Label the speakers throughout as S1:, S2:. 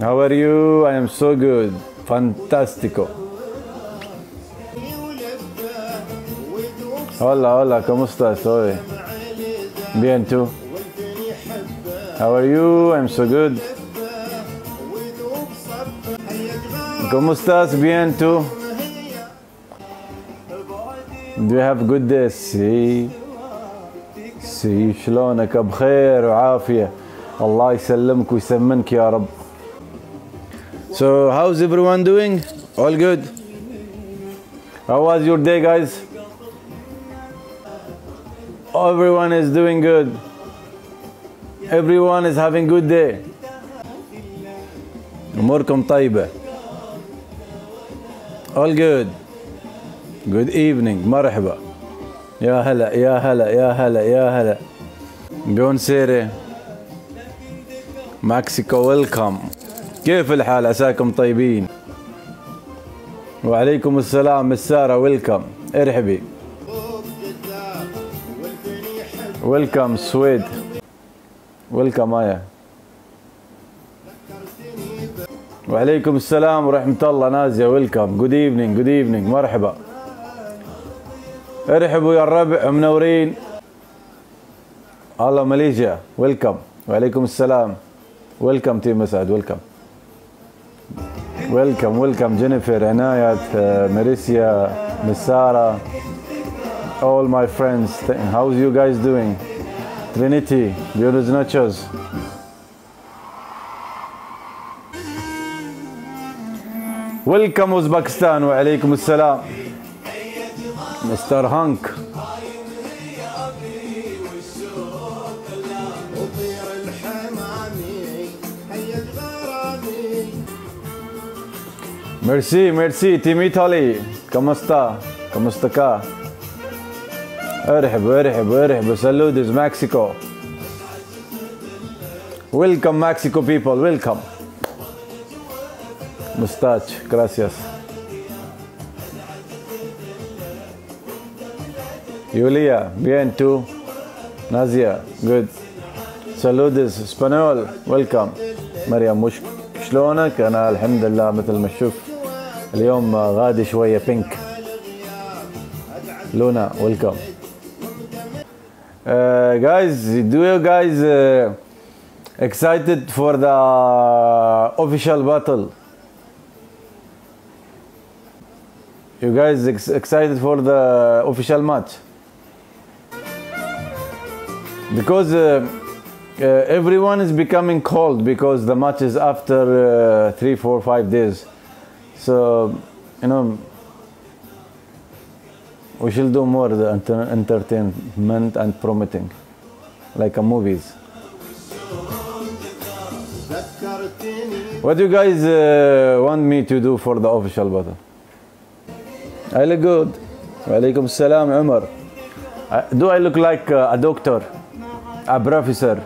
S1: How are you? I am so good. Fantastico. Hola, hola, ¿cómo estás hoy? Bien, tú. How are you? I'm so good. ¿Cómo estás? Bien, tú. Do you have good day? سي سي شلونك بخير وعافية الله يسلمك ويسمنك يا رب So how's everyone doing? All good? How was your day guys? Everyone is doing good. Everyone is having good day. أموركم طيبة. All good. Good evening. مرحبا. يا هلا يا هلا يا هلا يا هلا. بونسيري. مكسيكو ويلكم. كيف الحال عساكم طيبين؟ وعليكم السلام مس سارة ويلكم. ارحبي. ويلكم سويد. ويلكم آية. وعليكم السلام ورحمة الله نازية ويلكم جود ايفنينج جود ايفنينج مرحبا ارحبوا يا الربع منورين الله ماليزيا ويلكم وعليكم السلام ويلكم تيم مسعد ويلكم Welcome, welcome Jennifer, Anayat, uh, Misara, all my friends. How's you guys doing? Trinity, Buenos noches. Welcome Uzbekistan, wa alaikum assalam. Mr. Hank. ميرسي ميرسي تيم ايطالي كما ستا كما ستكا ارحب ارحب ارحب سالودز مكسيكو ويلكم مكسيكو بيبل ويلكم Mustache, gracias. Julia, bien tú. Nazia, good. Saludos, اسبانيول ويلكم. مريم مش شلونك؟ انا الحمد لله مثل ما تشوف اليوم غادي شويه بينك. لونا ويلكم. Uh, guys, do you guys uh, excited for the official battle? You guys ex excited for the official match? Because uh, uh, everyone is becoming cold because the match is after uh, three, four, five days. So, you know, we shall do more the enter- entertainment and promoting, like a movies. What do you guys uh, want me to do for the official battle? I look good. Walaikum salam, Umar. Do I look like uh, a doctor, a professor?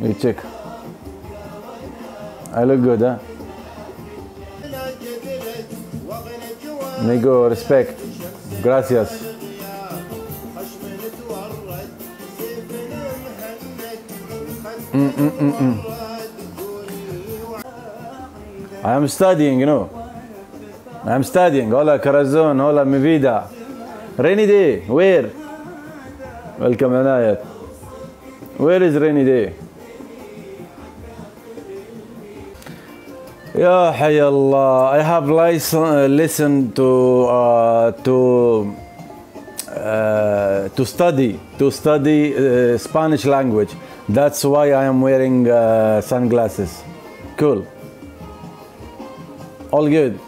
S1: You check. I look good, huh? Amigo, respect. Gracias. Mm -mm -mm -mm. I am studying, you know. I'm studying. Hola Corazon, hola mi vida. Rainy day, where? Welcome Anayat. Where is rainy day? يا حي الله I have listen, listened to uh, to uh, to study to study uh, Spanish language that's why I am wearing uh, sunglasses cool all good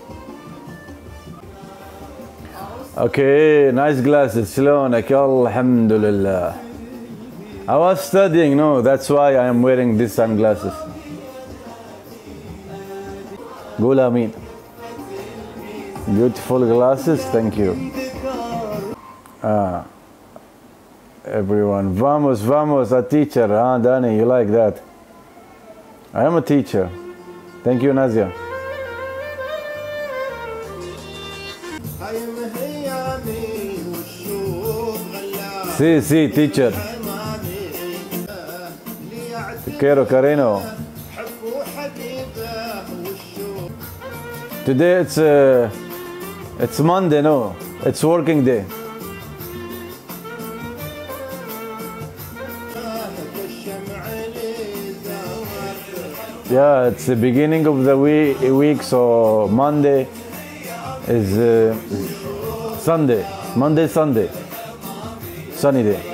S1: Okay, nice glasses. شلونك؟ يلا الحمد لله. I was studying, no, that's why I am wearing these sunglasses. Gulami. Beautiful glasses, thank you. Ah, everyone, vamos, vamos, a teacher, ah, huh, Danny, you like that? I am a teacher. Thank you, Nazia. See, si, see, si, teacher. Quiero, Today it's uh, it's Monday, no, it's working day. Yeah, it's the beginning of the week, week so Monday is uh, Sunday. Monday, Sunday. Sunny day.